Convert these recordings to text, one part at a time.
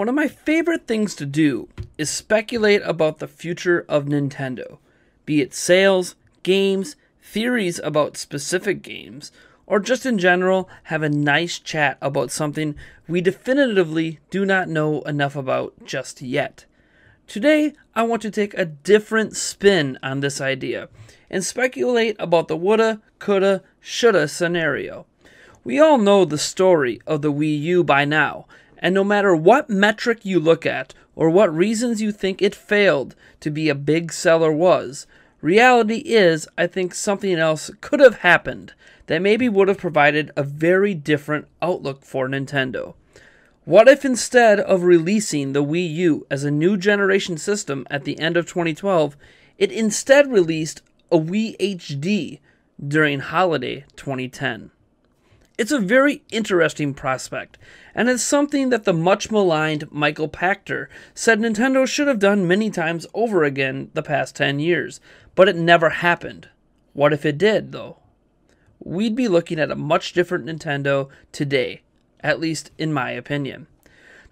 One of my favorite things to do is speculate about the future of Nintendo, be it sales, games, theories about specific games, or just in general have a nice chat about something we definitively do not know enough about just yet. Today, I want to take a different spin on this idea and speculate about the woulda, coulda, shoulda scenario. We all know the story of the Wii U by now, and no matter what metric you look at or what reasons you think it failed to be a big seller was, reality is I think something else could have happened that maybe would have provided a very different outlook for Nintendo. What if instead of releasing the Wii U as a new generation system at the end of 2012, it instead released a Wii HD during holiday 2010? It's a very interesting prospect, and it's something that the much maligned Michael Pachter said Nintendo should have done many times over again the past 10 years, but it never happened. What if it did, though? We'd be looking at a much different Nintendo today, at least in my opinion.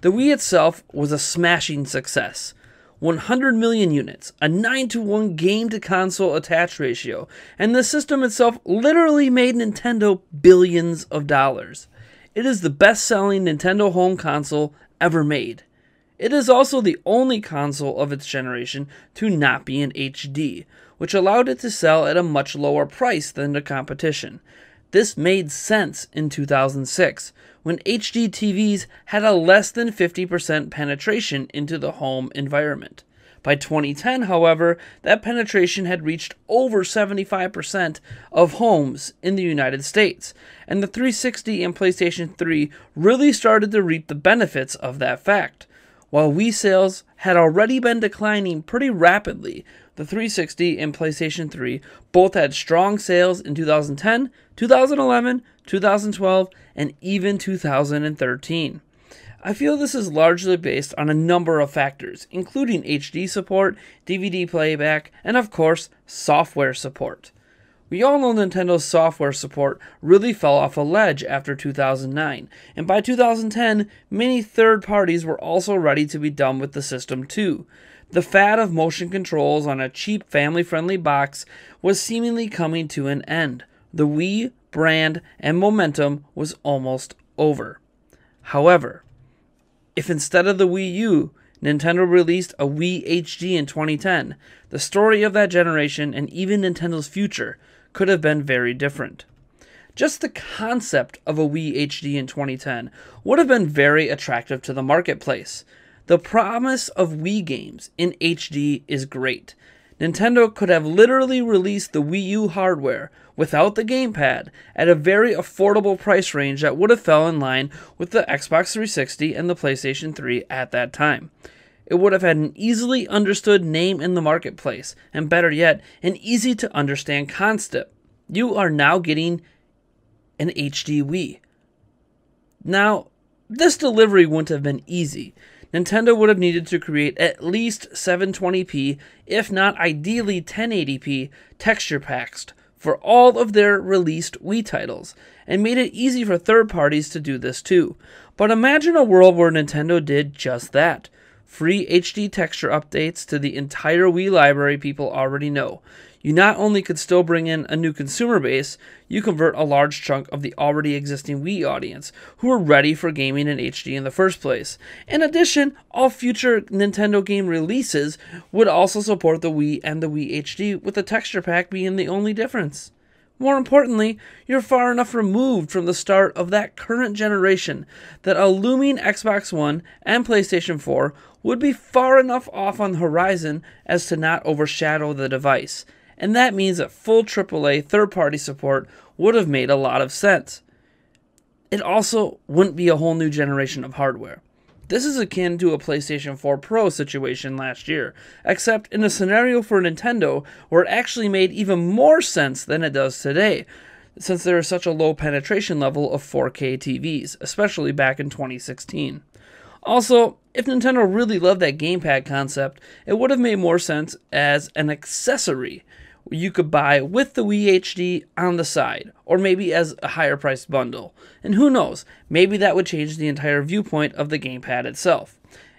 The Wii itself was a smashing success, 100 million units, a 9 to 1 game to console attach ratio, and the system itself literally made Nintendo billions of dollars. It is the best selling Nintendo home console ever made. It is also the only console of its generation to not be in HD, which allowed it to sell at a much lower price than the competition. This made sense in 2006 when HD TVs had a less than 50% penetration into the home environment. By 2010, however, that penetration had reached over 75% of homes in the United States, and the 360 and PlayStation 3 really started to reap the benefits of that fact. While Wii sales had already been declining pretty rapidly, the 360 and PlayStation 3 both had strong sales in 2010, 2011, 2012, and even 2013. I feel this is largely based on a number of factors, including HD support, DVD playback, and of course, software support. We all know Nintendo's software support really fell off a ledge after 2009, and by 2010, many third parties were also ready to be done with the system too. The fad of motion controls on a cheap family friendly box was seemingly coming to an end. The Wii brand and momentum was almost over. However, if instead of the Wii U, Nintendo released a Wii HD in 2010, the story of that generation and even Nintendo's future could have been very different. Just the concept of a Wii HD in 2010 would have been very attractive to the marketplace. The promise of Wii games in HD is great. Nintendo could have literally released the Wii U hardware without the gamepad at a very affordable price range that would have fell in line with the Xbox 360 and the PlayStation 3 at that time. It would have had an easily understood name in the marketplace, and better yet, an easy to understand concept. You are now getting an HD Wii. Now, this delivery wouldn't have been easy. Nintendo would have needed to create at least 720p, if not ideally 1080p, texture packs for all of their released Wii titles, and made it easy for third parties to do this too. But imagine a world where Nintendo did just that. Free HD texture updates to the entire Wii library people already know, you not only could still bring in a new consumer base, you convert a large chunk of the already existing Wii audience who are ready for gaming in HD in the first place. In addition, all future Nintendo game releases would also support the Wii and the Wii HD, with the texture pack being the only difference. More importantly, you're far enough removed from the start of that current generation that a looming Xbox One and PlayStation 4 would be far enough off on the horizon as to not overshadow the device and that means that full AAA third party support would have made a lot of sense. It also wouldn't be a whole new generation of hardware. This is akin to a PlayStation 4 Pro situation last year, except in a scenario for Nintendo where it actually made even more sense than it does today, since there is such a low penetration level of 4K TVs, especially back in 2016. Also, if Nintendo really loved that gamepad concept, it would have made more sense as an accessory you could buy with the Wii HD on the side, or maybe as a higher priced bundle. And who knows, maybe that would change the entire viewpoint of the gamepad itself.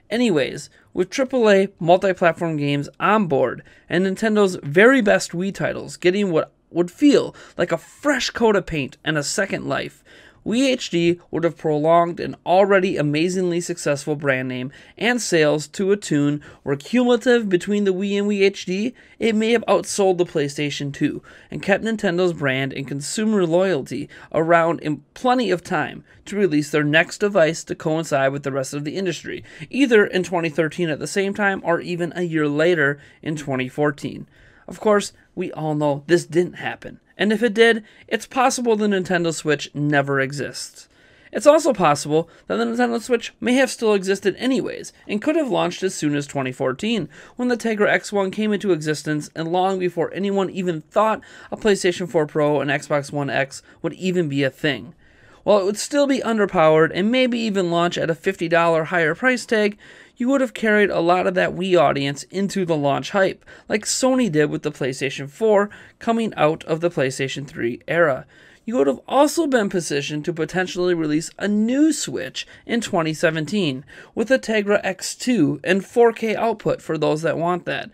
Anyways, with AAA multi platform games on board and Nintendo's very best Wii titles getting what would feel like a fresh coat of paint and a second life, Wii HD would have prolonged an already amazingly successful brand name and sales to a tune where cumulative between the Wii and Wii HD, it may have outsold the PlayStation 2 and kept Nintendo's brand and consumer loyalty around in plenty of time to release their next device to coincide with the rest of the industry, either in 2013 at the same time or even a year later in 2014. Of course, we all know this didn't happen and if it did, it's possible the Nintendo Switch never exists. It's also possible that the Nintendo Switch may have still existed anyways, and could have launched as soon as 2014, when the Tegra X1 came into existence and long before anyone even thought a PlayStation 4 Pro and Xbox One X would even be a thing. While it would still be underpowered and maybe even launch at a $50 higher price tag, you would have carried a lot of that Wii audience into the launch hype, like Sony did with the PlayStation 4 coming out of the PlayStation 3 era. You would have also been positioned to potentially release a new Switch in 2017 with a Tegra X2 and 4K output for those that want that.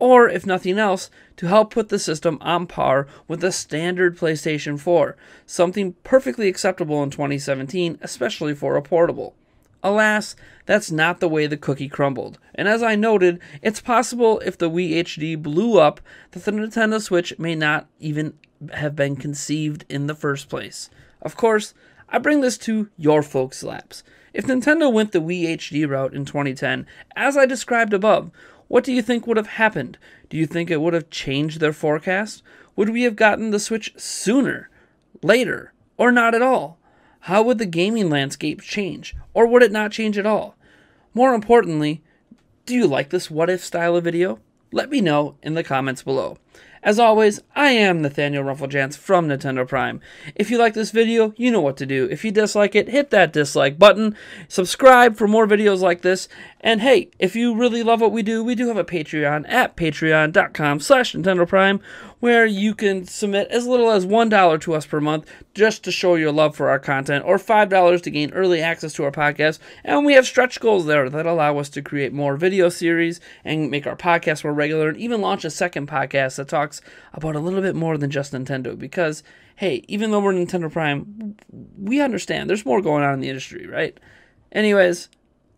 Or, if nothing else, to help put the system on par with the standard PlayStation 4, something perfectly acceptable in 2017, especially for a portable. Alas, that's not the way the cookie crumbled. And as I noted, it's possible if the Wii HD blew up that the Nintendo Switch may not even have been conceived in the first place. Of course, I bring this to your folks' laps. If Nintendo went the Wii HD route in 2010, as I described above, what do you think would have happened? Do you think it would have changed their forecast? Would we have gotten the Switch sooner, later, or not at all? How would the gaming landscape change? Or would it not change at all? More importantly, do you like this what if style of video? Let me know in the comments below. As always, I am Nathaniel Rumpleljans from Nintendo Prime. If you like this video, you know what to do. If you dislike it, hit that dislike button. Subscribe for more videos like this. And hey, if you really love what we do, we do have a Patreon at patreon.com slash Nintendo Prime where you can submit as little as $1 to us per month just to show your love for our content or $5 to gain early access to our podcast. And we have stretch goals there that allow us to create more video series and make our podcast more regular and even launch a second podcast that talks about a little bit more than just Nintendo because hey, even though we're Nintendo Prime, we understand there's more going on in the industry, right? Anyways,